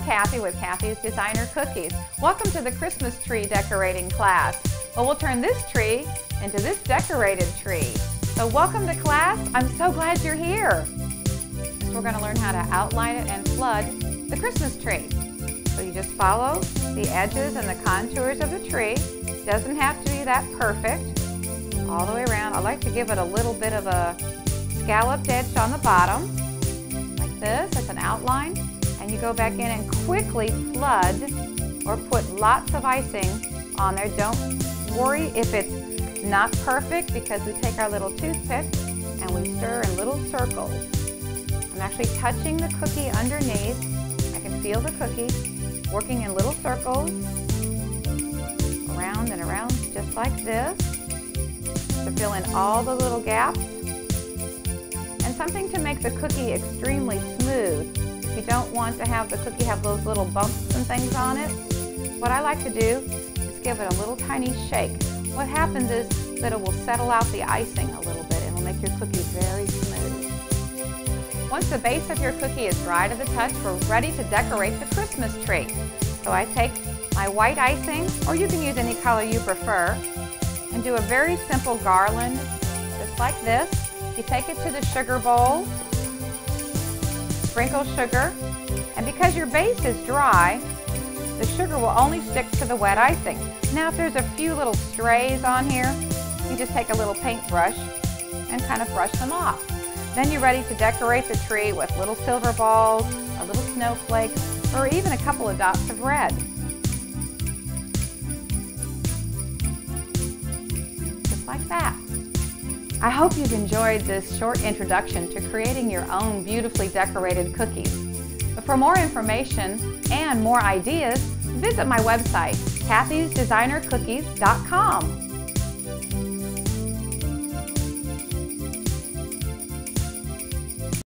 Cathy with Cathy's Designer Cookies. Welcome to the Christmas tree decorating class. Well, we'll turn this tree into this decorated tree. So welcome to class. I'm so glad you're here. So we're going to learn how to outline it and flood the Christmas tree. So you just follow the edges and the contours of the tree. Doesn't have to be that perfect. All the way around. I like to give it a little bit of a scalloped edge on the bottom. Like this, as an outline you go back in and quickly flood or put lots of icing on there. Don't worry if it's not perfect because we take our little toothpick and we stir in little circles. I'm actually touching the cookie underneath. I can feel the cookie working in little circles around and around just like this to fill in all the little gaps and something to make the cookie extremely smooth you don't want to have the cookie have those little bumps and things on it, what I like to do is give it a little tiny shake. What happens is that it will settle out the icing a little bit and will make your cookie very smooth. Once the base of your cookie is dry to the touch, we're ready to decorate the Christmas tree. So I take my white icing, or you can use any color you prefer, and do a very simple garland, just like this. You take it to the sugar bowl, sprinkle sugar, and because your base is dry, the sugar will only stick to the wet icing. Now if there's a few little strays on here, you just take a little paintbrush and kind of brush them off. Then you're ready to decorate the tree with little silver balls, a little snowflake, or even a couple of dots of red. Just like that. I hope you've enjoyed this short introduction to creating your own beautifully decorated cookies. For more information and more ideas, visit my website, cathysdesignercookies.com.